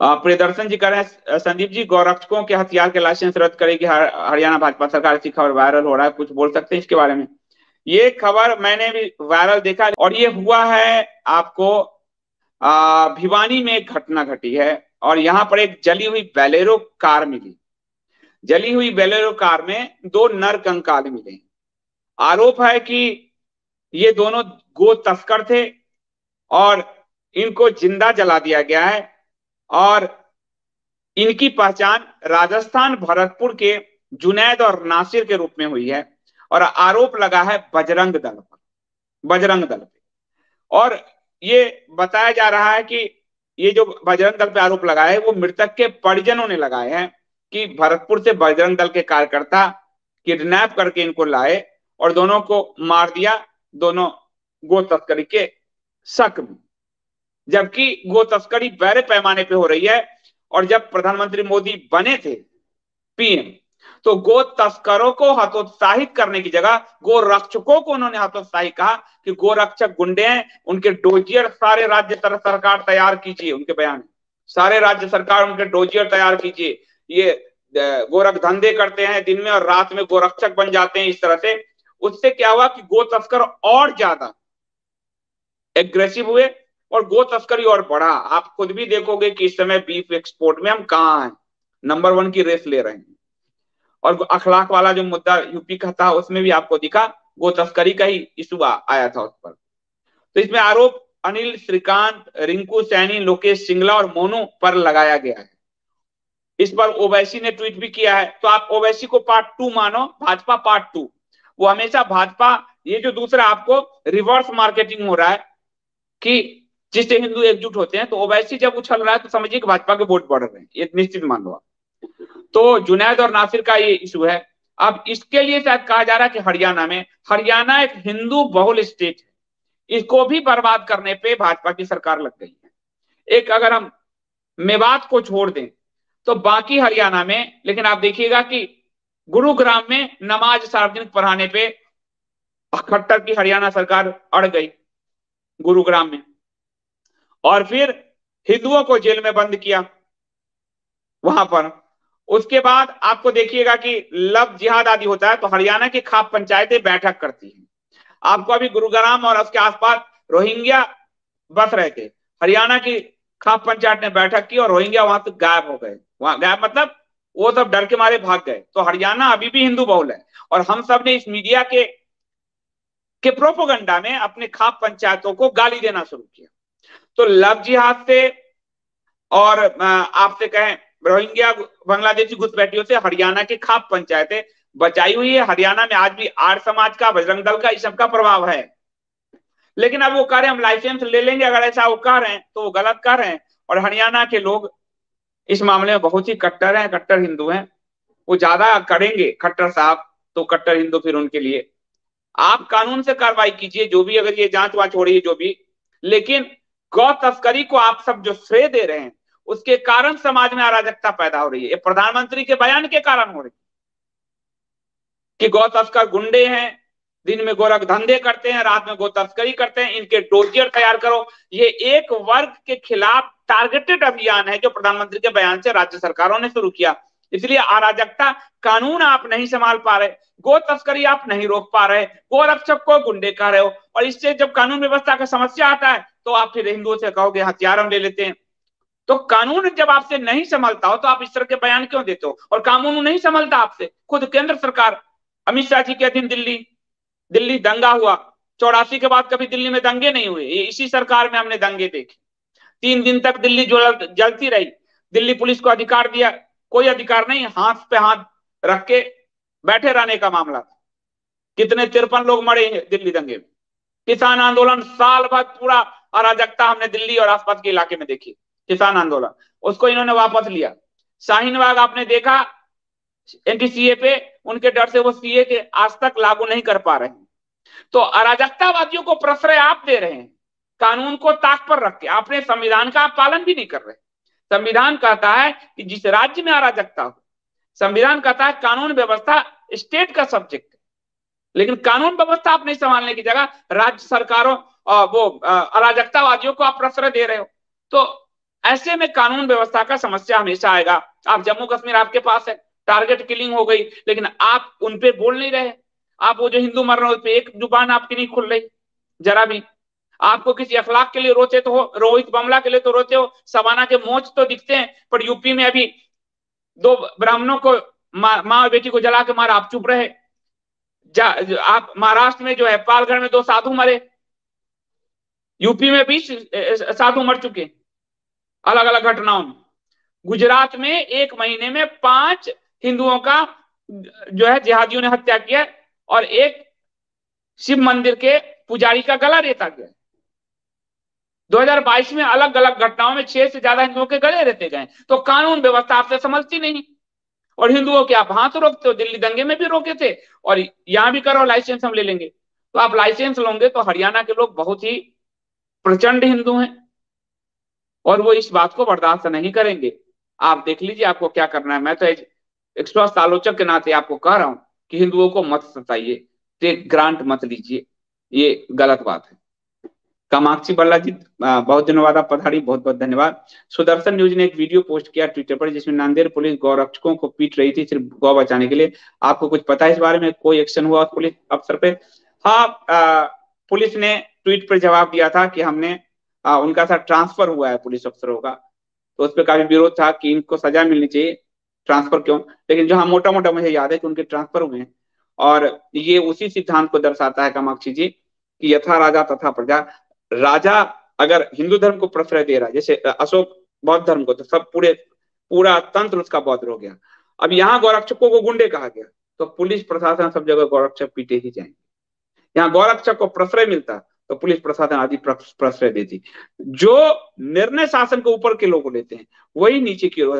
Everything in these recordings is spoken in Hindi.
प्रियदर्शन जी कर रहे हैं संदीप जी, गौरक्षकों के हथियार के लाइसेंस रद्द करेगी हरियाणा भाजपा सरकार की खबर वायरल हो रहा है, कुछ बोल सकते हैं इसके बारे में? ये खबर मैंने भी वायरल देखा और ये हुआ है आपको भिवानी में एक घटना घटी है, और यहाँ पर एक जली हुई बेलेरो कार मिली। जली हुई बेलेरो कार में दो नर कंकाल मिले। आरोप है कि ये दोनों गो तस्कर थे, और इनको ज़िंदा जला दिया गया है और इनकी पहचान राजस्थान भरतपुर के जुनैद और नासिर के रूप में हुई है और आरोप लगा है बजरंग दल पर, बजरंग दल पे। और ये बताया जा रहा है कि ये जो बजरंग दल पे आरोप लगाए वो मृतक के परिजनों ने लगाए हैं कि भरतपुर से बजरंग दल के कार्यकर्ता किडनैप करके इनको लाए और दोनों को मार दिया, दोनों गो तस्करी के शक में। जबकि गो तस्करी बड़े पैमाने पे हो रही है, और जब प्रधानमंत्री मोदी बने थे, पीएम तो गो तस्करों को हतोत्साहित करने की जगह, गो रक्षकों को उन्होंने हतोत्साहित कहा कि गो रक्षक गुंडे हैं, उनके डोजियर सारे राज्य सरकार तैयार कीजिए, उनके बयान सारे राज्य सरकार उनके डोजियर तैयार कीजिए। ये गोरख धंधे करते हैं दिन में और रात में गोरक्षक बन जाते हैं इस तरह से। उससे क्या हुआ कि गो तस्कर और ज़्यादा एग्रेसिव हुए और गो तस्करी और बढ़ा। आप खुद भी देखोगे कि इस समय बीफ एक्सपोर्ट में हम कहा हैं। नंबर वन की रेस ले रहे हैं। और अखलाक वाला जो मुद्दा यूपी का था, उसमें भी आपको दिखा, गो तस्करी का ही इशू आया था उस पर। तो इसमें आरोप अनिल, श्रीकांत, रिंकू सैनी, लोकेश सिंगला और मोनू पर लगाया गया है। इस पर ओवैसी ने ट्वीट भी किया है। तो आप ओवैसी को पार्ट टू मानो, भाजपा पार्ट टू वो हमेशा भाजपा, ये जो दूसरा आपको रिवर्स मार्केटिंग हो रहा है कि जिससे हिंदू एकजुट होते हैं तो ओवैसी जब उछल रहा है तो समझिए कि भाजपा के वोट बढ़ रहे हैं। ये निश्चित मान लो तो जुनैद और नासिर का ये इशू है। अब इसके लिए शायद कहा जा रहा है कि हरियाणा में, हरियाणा एक हिंदू बहुल स्टेट है। इसको भी बर्बाद करने पे भाजपा की सरकार लग गई है। एक अगर हम मेवात को छोड़ दें तो बाकी हरियाणा में, लेकिन आप देखिएगा कि गुरुग्राम में नमाज़ सार्वजनिक पढ़ाने पे खट्टर की हरियाणा सरकार अड़ गई, गुरुग्राम में। और फिर हिंदुओं को जेल में बंद किया। वहाँ पर। उसके बाद आपको देखिएगा कि लव जिहाद आदि होता है तो हरियाणा की खाप पंचायतें बैठक करती हैं। आपको अभी गुरुग्राम और उसके आसपास रोहिंग्या बस रहे थे। हरियाणा की खाप पंचायत ने बैठक की और रोहिंग्या वहाँ तक गायब हो गए। वहाँ गायब मतलब वो सब डर के मारे भाग गए। तो हरियाणा अभी भी हिंदू बहुल है और हम सबने इस मीडिया के के प्रोपोगंडा में अपने खाप पंचायतों को गाली देना शुरू किया। तो लव जिहाद से और आपसे कहें, रोहिंग्या बांग्लादेशी घुसपैठियों से हरियाणा की खाप पंचायतें बचाई हुई है। हरियाणा में आज भी आर समाज का, बजरंग दल का इस सबका प्रभाव है। लेकिन अब वो कह रहे हैं, हम लाइसेंस ले लेंगे, अगर ऐसा वो कह रहे हैं तो वो गलत कर रहे हैं। और हरियाणा के लोग इस मामले में बहुत ही कट्टर हैं, कट्टर हिंदू हैं। वो ज़्यादा करेंगे खट्टर साहब तो कट्टर हिंदू फिर उनके लिए। आप कानून से कार्रवाई कीजिए, जो भी अगर ये जाँच वांच हो रही है, जो भी। लेकिन गौ तस्करी को आप सब जो श्रेय दे रहे हैं, उसके कारण समाज में अराजकता पैदा हो रही है। ये प्रधानमंत्री के बयान के कारण हो रही है। कि गौ तस्कर गुंडे हैं, दिन में गोरख धंधे करते हैं, रात में गो तस्करी करते हैं, इनके डोजियर तैयार करो। ये एक वर्ग के खिलाफ टारगेटेड अभियान है, जो प्रधानमंत्री के बयान से राज्य सरकारों ने शुरू किया। इसलिए अराजकता कानून आप नहीं संभाल पा रहे गो तस्करी आप नहीं रोक पा रहे, गोरक्षक को गुंडे कह रहे हो। और इससे जब कानून व्यवस्था का समस्या आता है तो आप फिर हिंदुओं से कहोगे हथियार हम ले लेते हैं। तो कानून जब आपसे नहीं संभलता हो तो आप इस तरह के बयान क्यों देते हो? और कानून नहीं संभलता आपसे? खुद केंद्र सरकार, अमित शाह जी के अधीन दिल्ली दिल्ली दंगा हुआ। चौरासी के बाद कभी दिल्ली में दंगे नहीं हुए। इसी सरकार में हमने दंगे देखे। तीन दिन तक दिल्ली जलती रही। दिल्ली पुलिस को अधिकार दिया। कोई अधिकार नहीं। हाथ पे हाथ रख के बैठे रहने का मामला था। कितने तिरपन लोग मरे हैं दिल्ली दंगे में। किसान आंदोलन साल भर पूरा अराजकता हमने दिल्ली और आसपास के इलाके में देखी, किसान आंदोलन। उसको इन्होंने वापस लिया। शाहीन बाग आपने देखा, एनटीसीए पे, उनके डर से वो सीए के आज तक लागू नहीं कर पा रहे हैं। तो अराजकतावादियों को प्रश्रय आप दे रहे हैं, कानून को ताक पर रख के। आपने संविधान का पालन भी नहीं कर रहे। संविधान कहता है कि जिस राज्य में अराजकता हो, संविधान कहता है कानून व्यवस्था स्टेट का सब्जेक्ट लेकिन कानून व्यवस्था आप नहीं संभालने की जगह राज्य सरकारों वो अराजकतावादियों को आप प्रश्रय दे रहे हो। तो ऐसे में कानून व्यवस्था का समस्या हमेशा आएगा। आप जम्मू कश्मीर आपके पास है टारगेट किलिंग हो गई लेकिन आप उनपे बोल नहीं रहे। आप वो जो हिंदू मर रहे हो एक ज़ुबान आपकी नहीं खुल रही जरा भी। आपको किसी अखलाक के लिए रोते तो हो रोहित बमला के लिए तो रोते हो सवाना के मोच तो दिखते हैं पर यूपी में अभी दो ब्राह्मणों को माँ और बेटी को जला के मारा आप चुप रहे। जा, आप महाराष्ट्र में जो है पालगढ़ में दो साधु मरे यूपी में भी साधु मर चुके। अलग अलग घटनाओं में। गुजरात में एक महीने में पाँच हिंदुओं का, जो है, जिहादियों ने हत्या किया और एक शिव मंदिर के पुजारी का गला रेता गया। 2022 में अलग अलग घटनाओं में छह से ज़्यादा हिंदुओं के गले रहते गए। तो कानून व्यवस्था आपसे समझती नहीं। और हिंदुओं के आप हाथ रोकते हो, दिल्ली दंगे में भी रोके थे और यहाँ भी करो, लाइसेंस हम ले लेंगे। तो आप लाइसेंस लोगे तो हरियाणा के लोग बहुत ही प्रचंड हिंदू हैं और वो इस बात को बर्दाश्त नहीं करेंगे। आप देख लीजिए आपको क्या करना है। मैं तो एक स्वस्थ आलोचक के नाते आपको कह रहा हूँ कि हिंदुओं को मत सताइए ग्रांट मत लीजिए। ये गलत बात है। कामाक्षी बल्ला जी बहुत बाद आप पधारी, बहुत बहुत धन्यवाद। सुदर्शन न्यूज़ ने एक वीडियो पोस्ट किया ट्विटर पर, जिसमें नांदेड़ पुलिस गौरक्षकों को पीट रही थी सिर्फ़ गौ बचाने के लिए। आपको कुछ पता है इस बारे में? कोई एक्शन हुआ पुलिस अफसर पे? हाँ पुलिस ने ट्वीट पर जवाब दिया था कि हमने आ, उनका साथ ट्रांसफ़र हुआ है पुलिस अफसरों का। तो उस पर काफ़ी विरोध था कि इनको सजा मिलनी चाहिए। ट्रांसफ़र क्यों? लेकिन जो हाँ मोटा मोटा मुझे याद है कि उनके ट्रांसफ़र हुए हैं। और ये उसी सिद्धांत को दर्शाता है कामाक्षी जी कि यथा राजा तथा प्रजा। राजा अगर हिंदू धर्म को प्रश्रय दे रहा है जैसे अशोक बौद्ध धर्म को तो सब पूरे पूरा तंत्र उसका बौद्ध हो गया। अब यहाँ गौरक्षकों को गुंडे कहा गया। तो पुलिस प्रशासन सब जगह गौरक्षक पीटे ही जाएँगे। यहाँ गौरक्षक को प्रश्रय मिलता है तो पुलिस प्रशासन आदि प्रश्रय देती जो निर्णय शासन के ऊपर के लोग लेते हैं, वही नीचे की ओर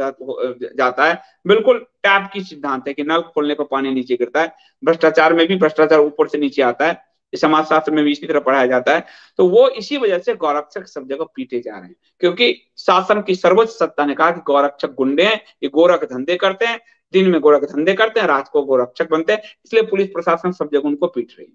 जाता, है बिल्कुल टैप की सिद्धांत है कि नल खोलने पर पानी नीचे गिरता है, भ्रष्टाचार में भी भ्रष्टाचार ऊपर से नीचे आता है समाज शास्त्र में भी इसी तरह पढ़ाया जाता है। तो वो इसी वजह से गौरक्षक सब जगह पीटे जा रहे हैं, क्योंकि शासन की सर्वोच्च सत्ता ने कहा कि गौरक्षक गुंडे हैं, ये गोरख धंधे करते हैं, दिन में गोरख धंधे करते हैं, रात को गोरक्षक बनते हैं, इसलिए पुलिस प्रशासन सब जगह उनको पीट रही है।